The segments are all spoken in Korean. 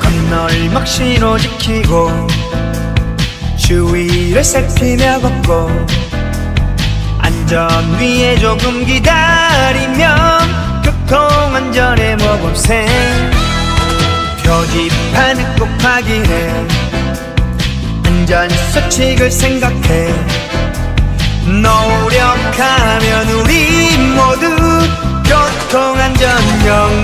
건널목 신호 지키고 주위를 살피며 걷고 안전 위에 조금 기다리면 교통안전의 모범생 표지판을 꼭 확인해 안전수칙을 생각해. 노력하면 우리 모두 교통안전 영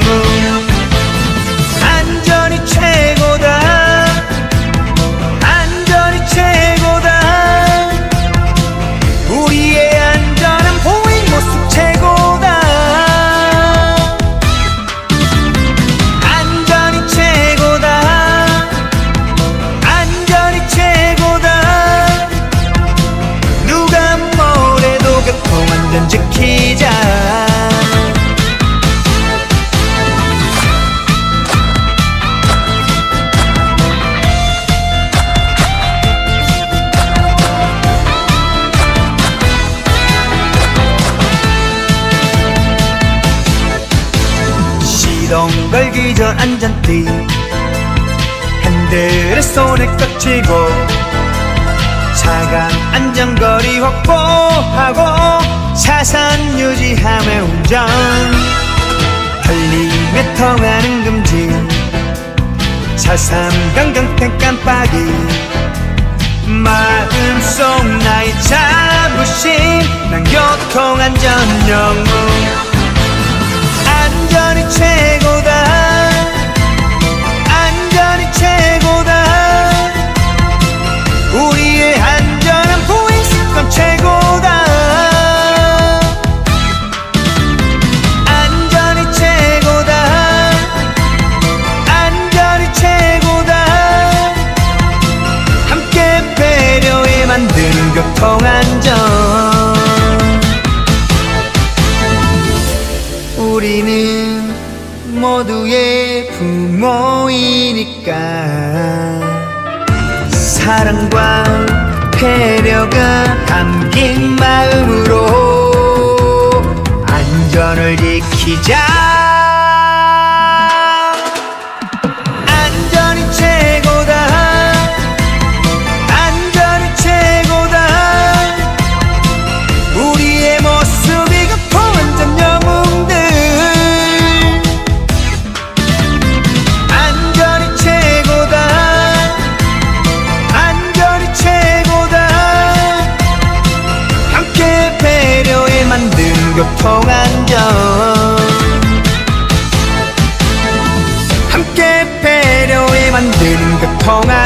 걸기 전 안전띠. 핸들을 손에 꽉 쥐고 차간 안전거리 확보하고 차선 유지하며 운전. 달리며 통하는 금지. 차삼 강강땡 깜빡이. 마음속 나의 자부심 난 교통안전 영웅 우리의 안전한 보행 습관 최고다. 안전이 최고다. 안전이 최고다. 함께 배려해 만드는 교통안전. 우리는 모두의 부모이니까 사랑과 배려가 담긴 마음으로 안전을 지키자 만져 함께 배려해 만드는 그 통한